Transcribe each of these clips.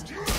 First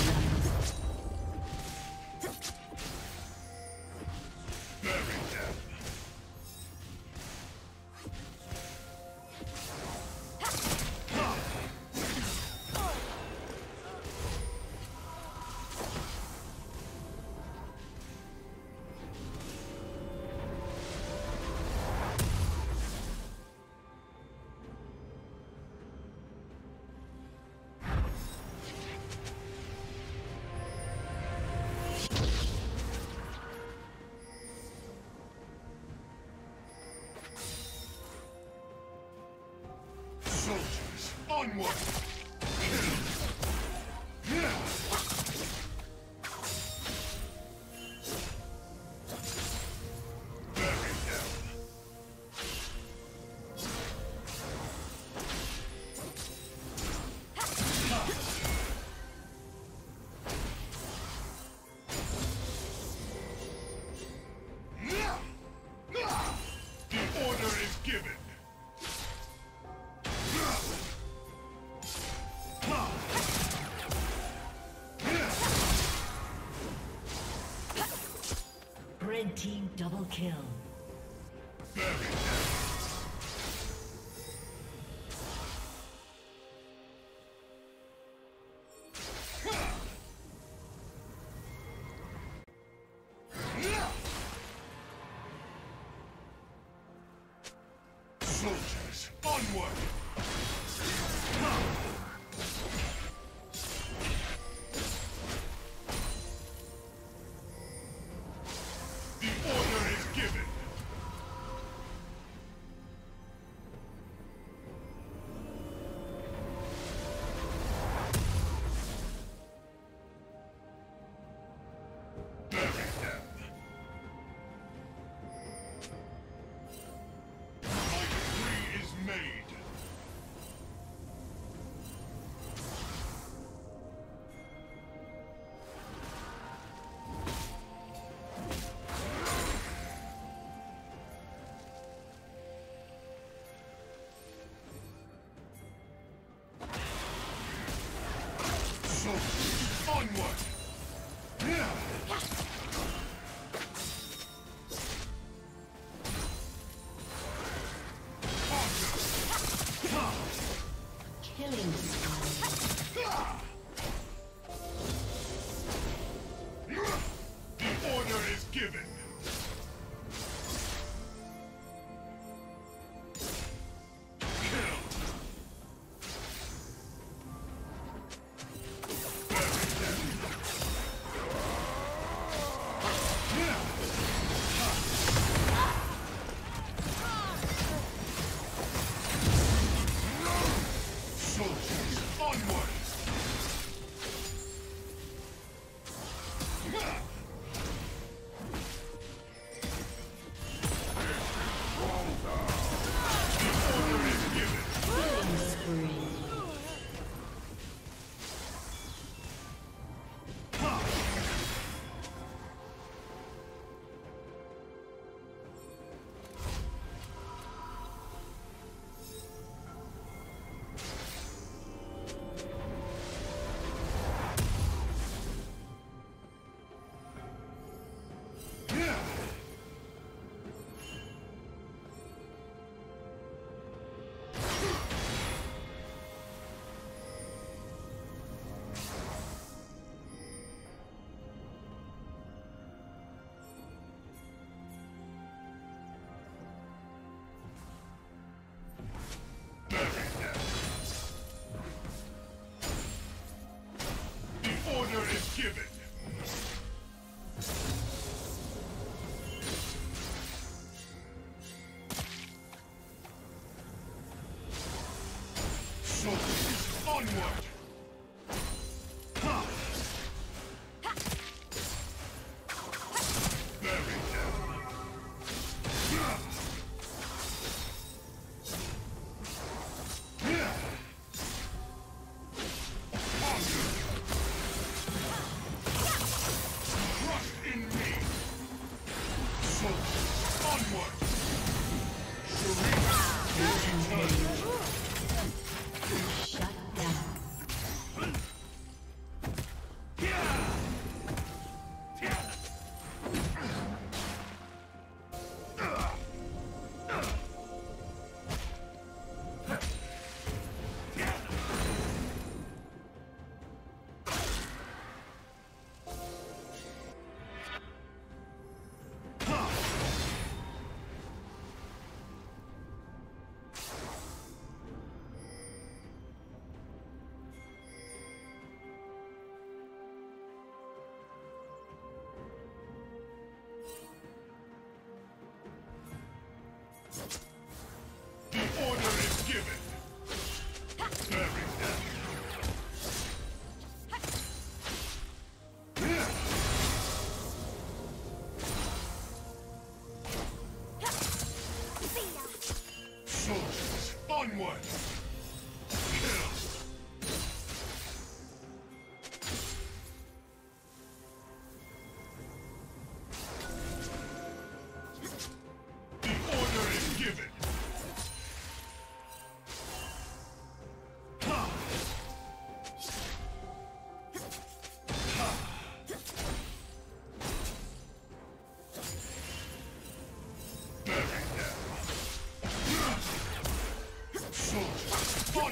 Soldiers, onward! Soldiers, onward!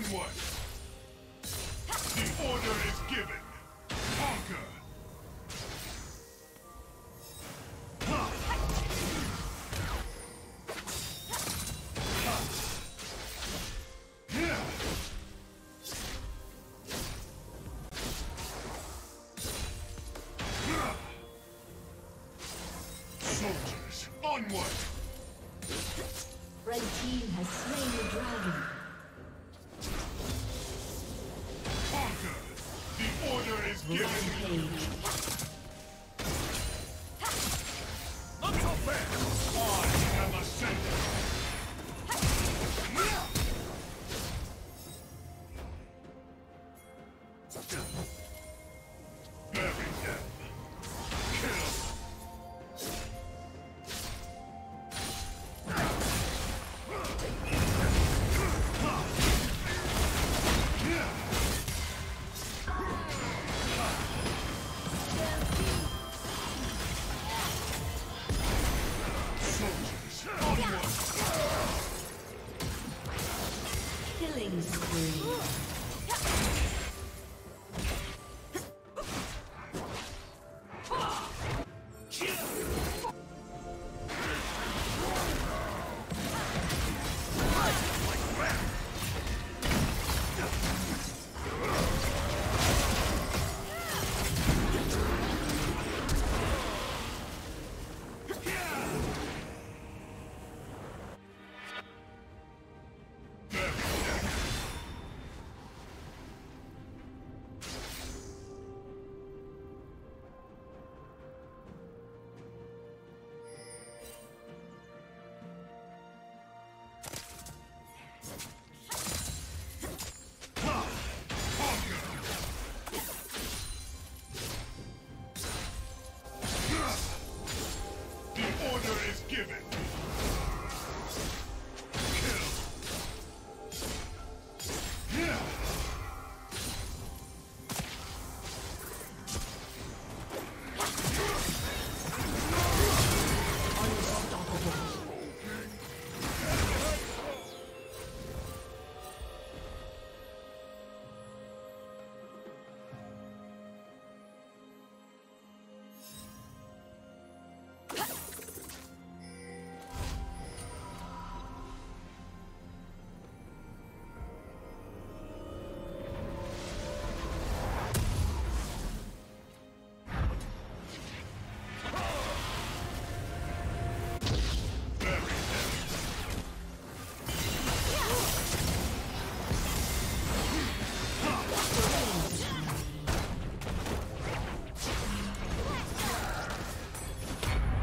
Onward! The order is given! Conquer! Soldiers, onward! Red team has slain the dragon.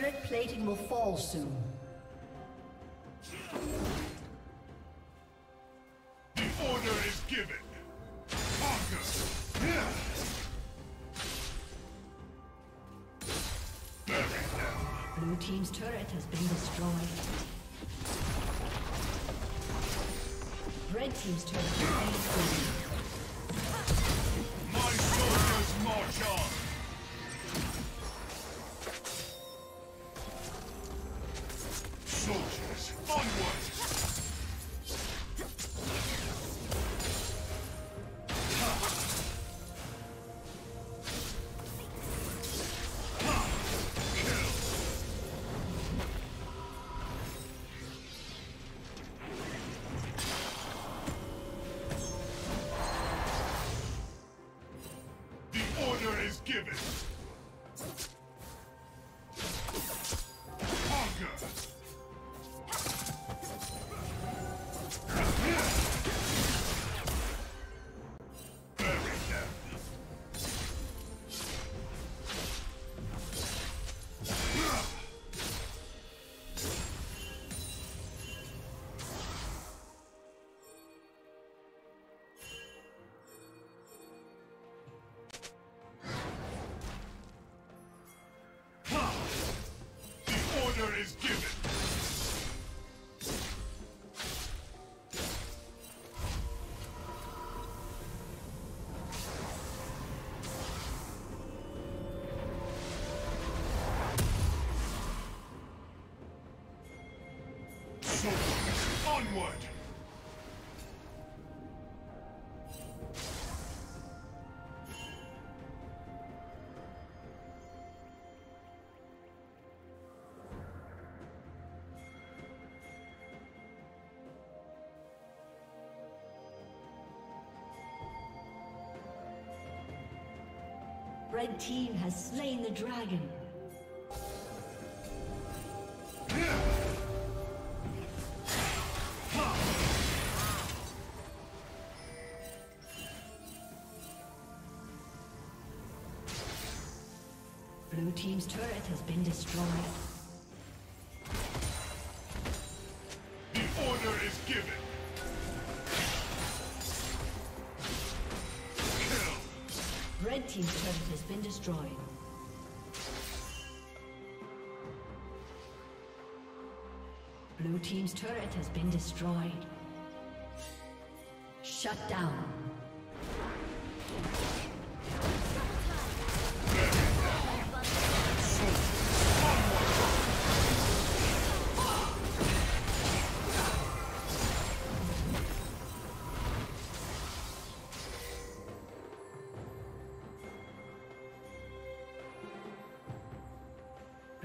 Turret plating will fall soon. The order is given. Conquer! Bury them. Blue team's turret has been destroyed. Red team's turret has been destroyed. My soldiers march on! Onward! Red team has slain the dragon. Blue team's turret has been destroyed. The order is given. Kill! Red team's turret has been destroyed. Blue team's turret has been destroyed. Shut down.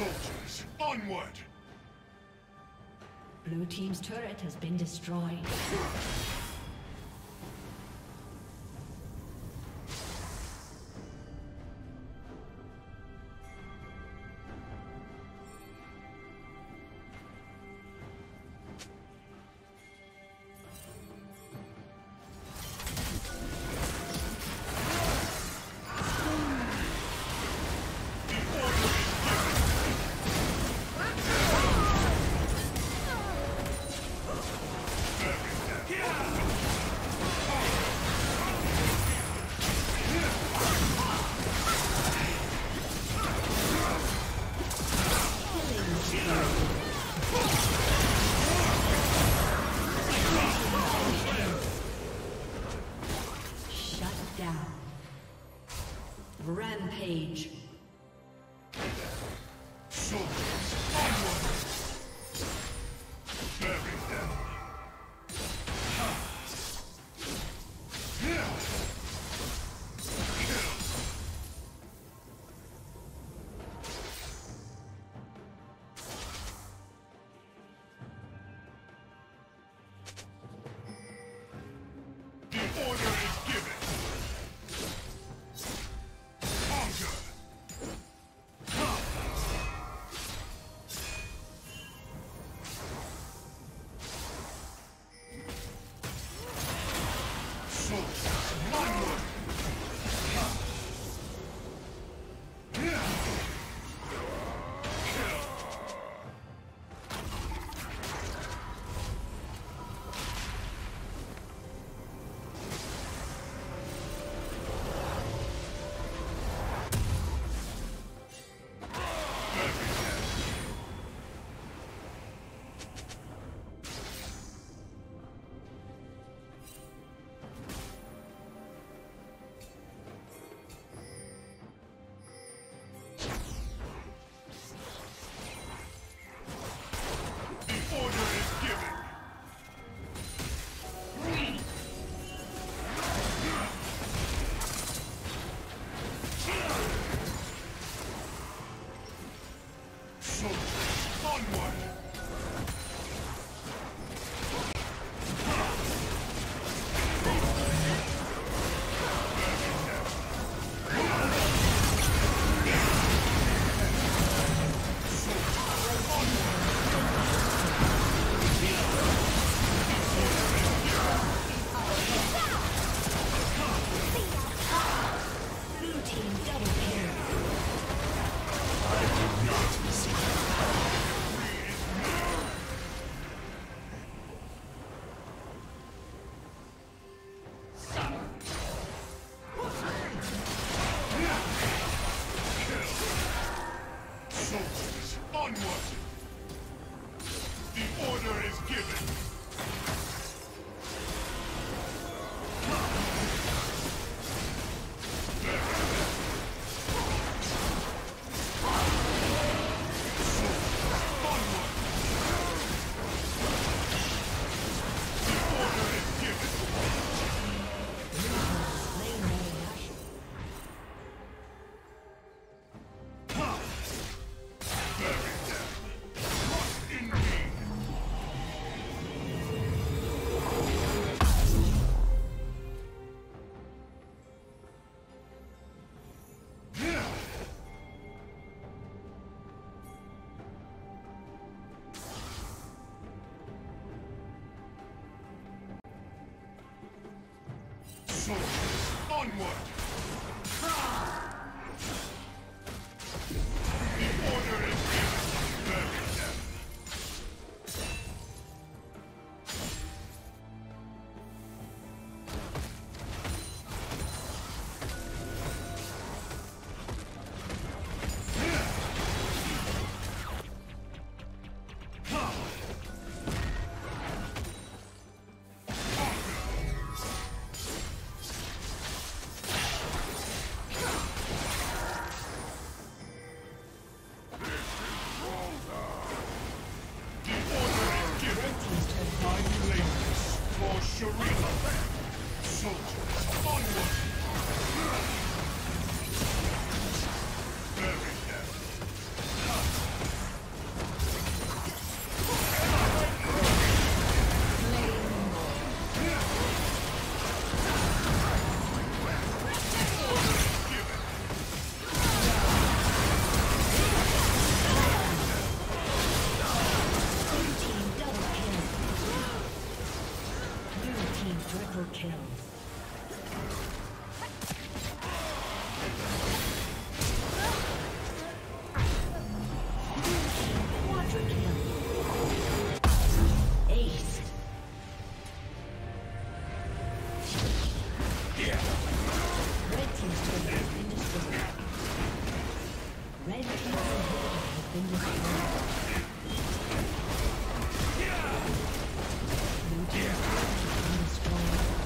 Soldiers, onward! Blue Team's turret has been destroyed.